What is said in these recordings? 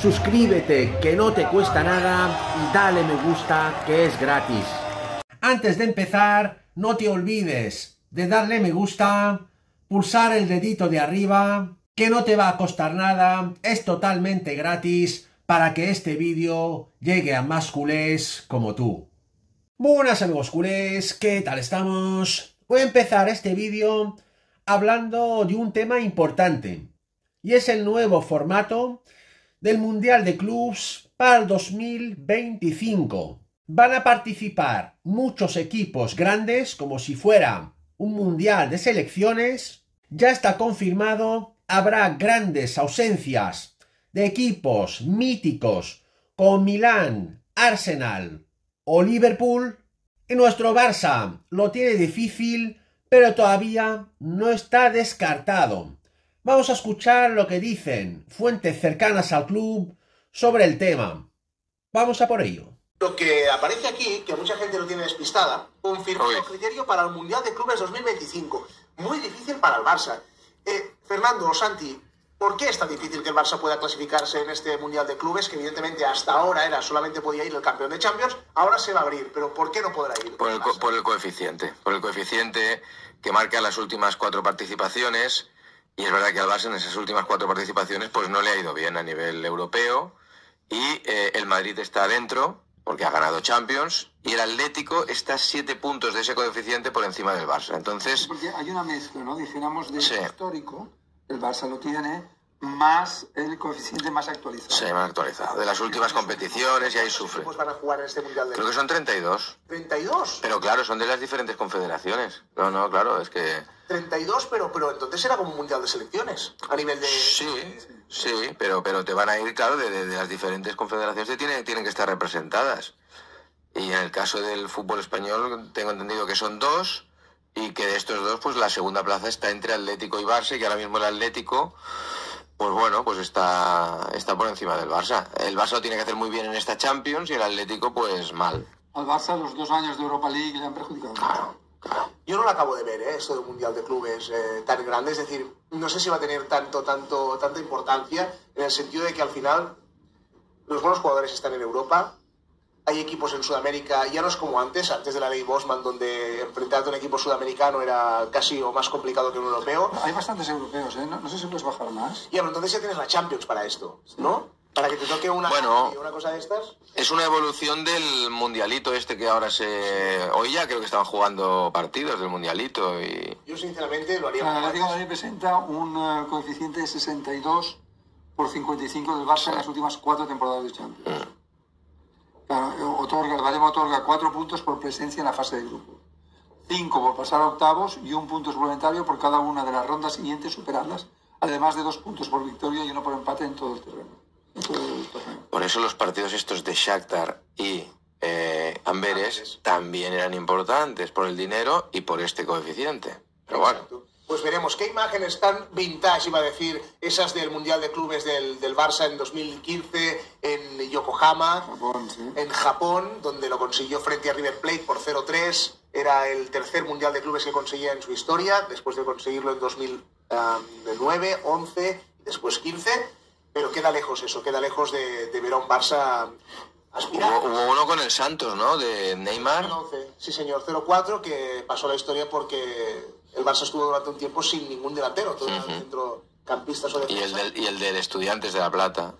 suscríbete que no te cuesta nada y dale me gusta que es gratis. Antes de empezar, no te olvides de darle me gusta, pulsar el dedito de arriba, que no te va a costar nada, es totalmente gratis para que este vídeo llegue a más culés como tú. Buenas amigos culés, ¿qué tal estamos? Voy a empezar este vídeo hablando de un tema importante y es el nuevo formato del Mundial de Clubs para el 2025. Van a participar muchos equipos grandes como si fuera un Mundial de selecciones. Ya está confirmado, habrá grandes ausencias de equipos míticos como Milán, Arsenal o Liverpool. Y nuestro Barça lo tiene difícil, pero todavía no está descartado. Vamos a escuchar lo que dicen fuentes cercanas al club sobre el tema. Vamos a por ello. Lo que aparece aquí, que mucha gente lo tiene despistada, confirmado el criterio para el Mundial de Clubes 2025. Muy difícil para el Barça. Eh, Fernando, Santi, ¿por qué es tan difícil que el Barça pueda clasificarse en este Mundial de Clubes? Que evidentemente hasta ahora era solamente podía ir el campeón de Champions, ahora se va a abrir, pero ¿por qué no podrá ir? Por el, por el coeficiente, por el coeficiente que marca las últimas cuatro participaciones y es verdad que al Barça en esas últimas cuatro participaciones pues no le ha ido bien a nivel europeo y eh, el Madrid está adentro porque ha ganado Champions y el Atlético está siete puntos de ese coeficiente por encima del Barça. Entonces... Porque hay una mezcla, ¿no? Dijéramos de sí. histórico, el Barça lo tiene, más el coeficiente más actualizado. Sí, más actualizado. De las últimas competiciones y ahí sufre. van a jugar en este Mundial de Creo que son 32. ¿32? Pero claro, son de las diferentes confederaciones. No, no, claro, es que... 32, pero, pero entonces era como un Mundial de selecciones, a nivel de... Sí, sí, pero, pero te van a ir, claro, de, de, de las diferentes confederaciones que tienen, tienen que estar representadas. Y en el caso del fútbol español tengo entendido que son dos y que de estos dos, pues la segunda plaza está entre Atlético y Barça y que ahora mismo el Atlético pues bueno, pues está, está por encima del Barça. El Barça lo tiene que hacer muy bien en esta Champions y el Atlético pues mal. Al Barça los dos años de Europa League le han perjudicado. Claro, claro. Yo no lo acabo de ver, ¿eh? esto de un Mundial de Clubes eh, tan grande, es decir, no sé si va a tener tanto, tanto, tanta importancia en el sentido de que al final los buenos jugadores están en Europa, hay equipos en Sudamérica, ya no es como antes, antes de la ley Bosman, donde enfrentarte a un equipo sudamericano era casi o más complicado que un europeo. Hay bastantes europeos, ¿eh? No, no sé si puedes bajar más. Ya, pero entonces ya tienes la Champions para esto, ¿no? Para que te toque una, Bueno. una cosa de estas. Es una evolución del mundialito este que ahora se... Hoy ya creo que estaban jugando partidos del mundialito y... Yo sinceramente lo haría como Atlético. Madrid presenta un eh, coeficiente de 62 por 55 del Barça en las últimas cuatro temporadas de Champions. Eh, otorga, el Barema otorga cuatro puntos por presencia en la fase de grupo. Cinco por pasar a octavos y un punto suplementario por cada una de las rondas siguientes superarlas, además de dos puntos por victoria y uno por empate en todo el terreno. En todo el torneo. Por eso los partidos estos de Shakhtar y eh, Amberes Amberes. también eran importantes por el dinero y por este coeficiente. Pero bueno, Exacto. Pues veremos qué imágenes tan vintage, iba a decir, esas del Mundial de Clubes del, del Barça en 2015 en Yokohama, Japón, sí. en Japón, donde lo consiguió frente a River Plate por 0-3. Era el tercer Mundial de Clubes que conseguía en su historia, después de conseguirlo en 2009, 11, después 15. Pero queda lejos eso, queda lejos de, de ver a un Barça aspirar. hubo, hubo uno con el Santos, ¿no? De Neymar. 11, sí señor, 0-4, que pasó la historia porque el Barça estuvo durante un tiempo sin ningún delantero, eran Ujú. centrocampistas o Y el, defensas. del, y el del Estudiantes de La Plata.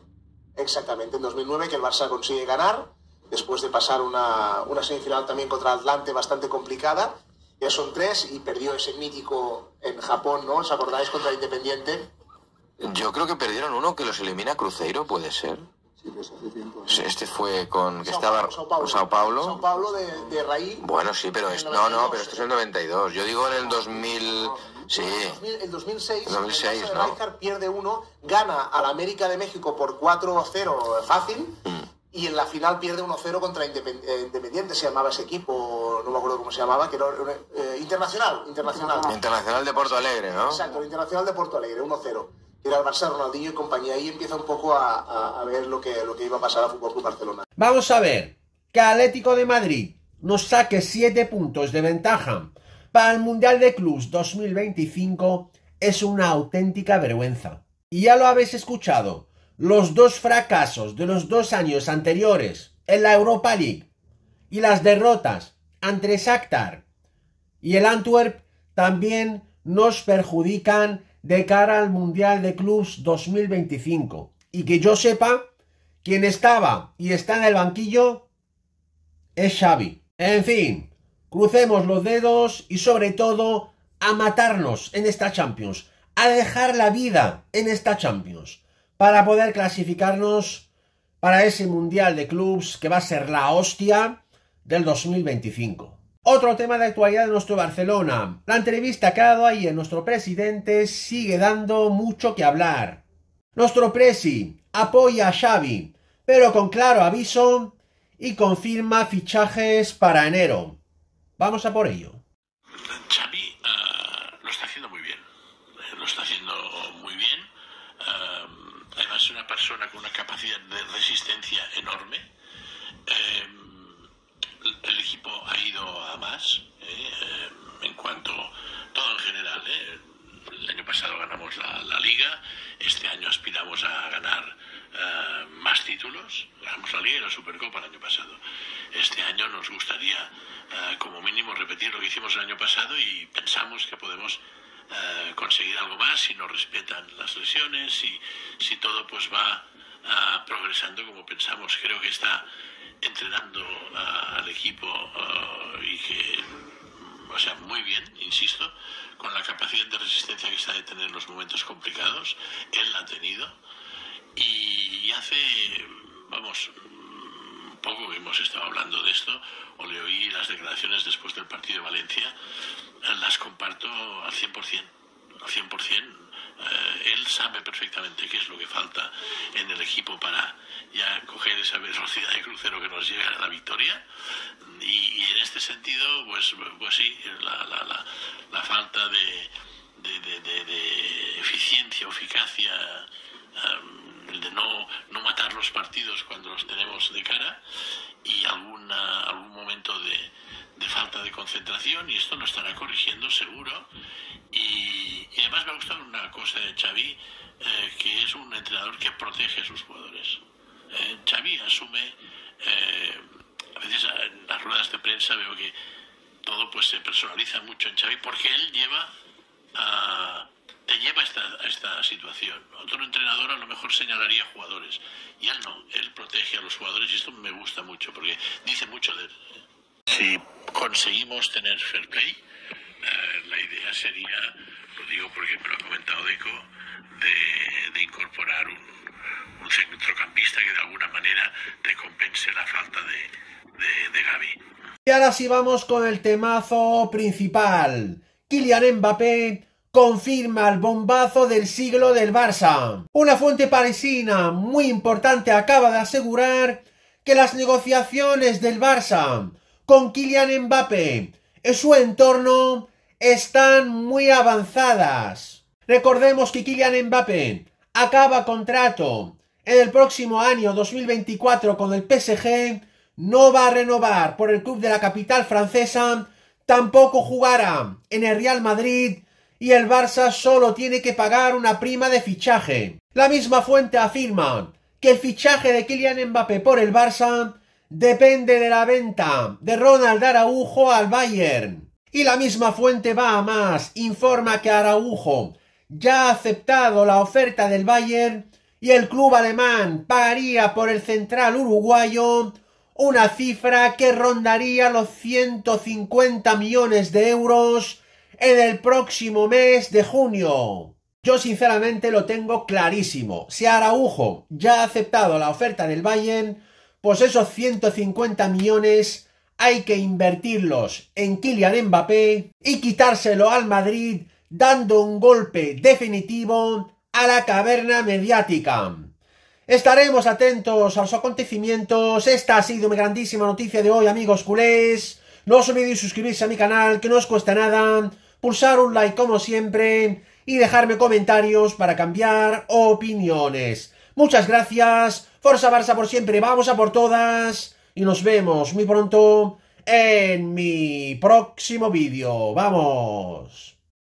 Exactamente, en 2009 que el Barça consigue ganar, después de pasar una, una semifinal también contra Atlante bastante complicada. Ya son tres y perdió ese mítico en Japón, ¿no? ¿Os acordáis contra Independiente? Yo creo que perdieron uno que los elimina Cruzeiro, puede ser. Pues. Este fue con que Sao estaba Paulo, Sao Paulo. Sao Paulo. Sao Paulo de, de Raí. Bueno, sí, pero es, no, no, pero esto es el 92. Yo digo en el 2000, sí. El 2006, El 2006, el ¿no? Pierde uno, gana al América de México por 4-0 fácil Mm. y en la final pierde 1-0 contra eh, Independiente, se llamaba ese equipo, no me acuerdo cómo se llamaba, que era eh, Internacional, Internacional. Internacional de Porto Alegre, ¿no? Exacto, el Internacional de Porto Alegre, 1-0. Vamos a ver que Atlético de Madrid nos saque 7 puntos de ventaja para el Mundial de Clubs 2025 es una auténtica vergüenza. Y ya lo habéis escuchado, los dos fracasos de los dos años anteriores en la Europa League y las derrotas ante Shakhtar y el Antwerp también nos perjudican de cara al Mundial de Clubs 2025. Y que yo sepa, quien estaba y está en el banquillo es Xavi. En fin, crucemos los dedos y sobre todo a matarnos en esta Champions, a dejar la vida en esta Champions, para poder clasificarnos para ese Mundial de Clubs que va a ser la hostia del 2025. Otro tema de actualidad de nuestro Barcelona. La entrevista que ha dado ayer nuestro presidente sigue dando mucho que hablar. Nuestro presi apoya a Xavi, pero con claro aviso y confirma fichajes para enero. Vamos a por ello. Xavi uh, lo está haciendo muy bien. Eh, lo está haciendo muy bien. Uh, además es una persona con una capacidad de resistencia enorme. El equipo ha ido a más eh, en cuanto todo en general. Eh. El año pasado ganamos la, la, liga, este año aspiramos a ganar eh, más títulos. Ganamos la liga y la Supercopa el año pasado. Este año nos gustaría eh, como mínimo repetir lo que hicimos el año pasado y pensamos que podemos eh, conseguir algo más si nos respetan las lesiones, si, si todo pues va progresando como pensamos. Creo que está entrenando uh, al equipo uh, y que, o sea, muy bien, insisto, con la capacidad de resistencia que está de tener en los momentos complicados, él la ha tenido y hace, vamos, poco que hemos estado hablando de esto, o le oí las declaraciones después del partido de Valencia, las comparto al 100%, al 100%. Eh, él sabe perfectamente qué es lo que falta en el equipo para ya coger esa velocidad de crucero que nos lleve a la victoria. Y, y en este sentido, pues, pues sí, la, la, la, la falta de, de, de, de, eficiencia eficacia, um, de no, no matar los partidos cuando los tenemos de cara y alguna, algún momento de, de falta de concentración y esto lo estará corrigiendo seguro y, ha gustado una cosa de Xavi eh, que es un entrenador que protege a sus jugadores eh, Xavi asume, eh, a veces en las ruedas de prensa veo que todo pues se personaliza mucho en Xavi porque él lleva a, te lleva a esta, a esta situación. Otro entrenador a lo mejor señalaría jugadores y él no, él protege a los jugadores y esto me gusta mucho porque dice mucho de él. Si conseguimos tener fair play, eh, la idea sería, digo porque me lo ha comentado Deco, de, de incorporar un un centrocampista que de alguna manera recompense la falta de, de, de Gaby. Y ahora sí vamos con el temazo principal. Kylian Mbappé confirma el bombazo del siglo del Barça. Una fuente parisina muy importante acaba de asegurar que las negociaciones del Barça con Kylian Mbappé en su entorno están muy avanzadas. Recordemos que Kylian Mbappé acaba contrato en el próximo año 2024 con el PSG, no va a renovar por el club de la capital francesa, tampoco jugará en el Real Madrid y el Barça solo tiene que pagar una prima de fichaje. La misma fuente afirma que el fichaje de Kylian Mbappé por el Barça depende de la venta de Ronald Araujo al Bayern. Y la misma fuente va a más, informa que Araujo ya ha aceptado la oferta del Bayern y el club alemán pagaría por el central uruguayo una cifra que rondaría los 150 millones de euros en el próximo mes de junio. Yo sinceramente lo tengo clarísimo. Si Araujo ya ha aceptado la oferta del Bayern, pues esos 150 millones hay que invertirlos en Kylian Mbappé y quitárselo al Madrid dando un golpe definitivo a la caverna mediática. Estaremos atentos a los acontecimientos. Esta ha sido mi grandísima noticia de hoy, amigos culés. No os olvidéis suscribirse a mi canal, que no os cuesta nada. Pulsar un like como siempre y dejarme comentarios para cambiar opiniones. Muchas gracias. Forza Barça por siempre. Vamos a por todas. Y nos vemos muy pronto en mi próximo vídeo. ¡Vamos!